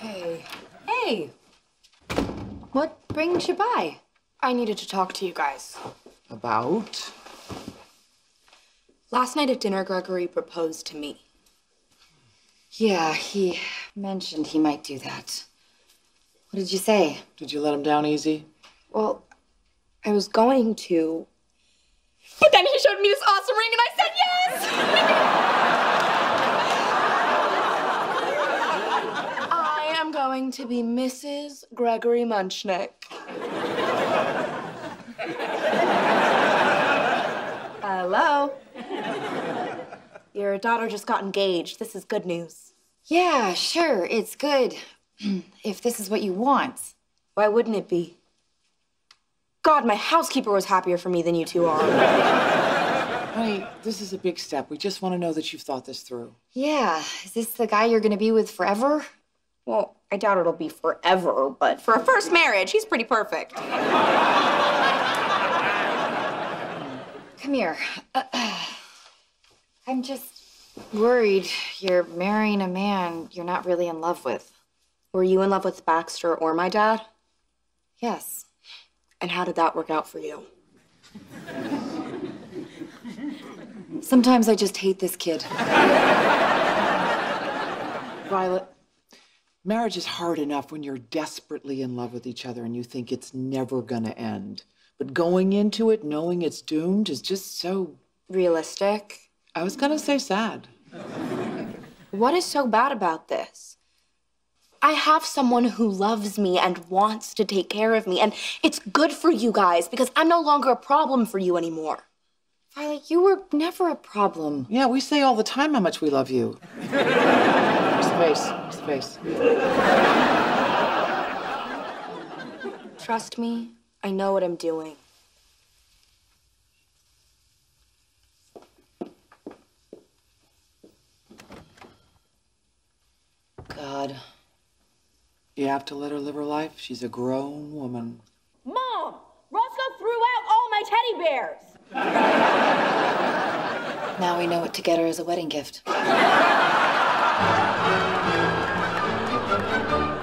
Hey. Hey. What brings you by? I needed to talk to you guys. About? Last night at dinner, Gregory proposed to me. Yeah, he mentioned he might do that. What did you say? Did you let him down easy? Well, I was going to. But then he showed me this awesome ring and I said yes! I am going to be Mrs. Gregory Munchnik. Hello. Your daughter just got engaged. This is good news. Yeah, sure, it's good. if this is what you want. Why wouldn't it be? God, my housekeeper was happier for me than you two are. Honey, this is a big step. We just want to know that you've thought this through. Yeah, is this the guy you're gonna be with forever? Well, I doubt it'll be forever, but for a first marriage, he's pretty perfect. Come here. I'm just worried you're marrying a man you're not really in love with. Were you in love with Baxter or my dad? Yes. And how did that work out for you? Sometimes I just hate this kid. Violet, marriage is hard enough when you're desperately in love with each other and you think it's never gonna end. But going into it knowing it's doomed is just so. Realistic? I was gonna say sad. What is so bad about this? I have someone who loves me and wants to take care of me, and it's good for you guys because I'm no longer a problem for you anymore. Violet, you were never a problem. Yeah, we say all the time how much we love you. Space, space. Trust me, I know what I'm doing. God. You have to let her live her life. She's a grown woman. Mom, Roscoe threw out all my teddy bears. Now we know what to get her as a wedding gift. Thank you.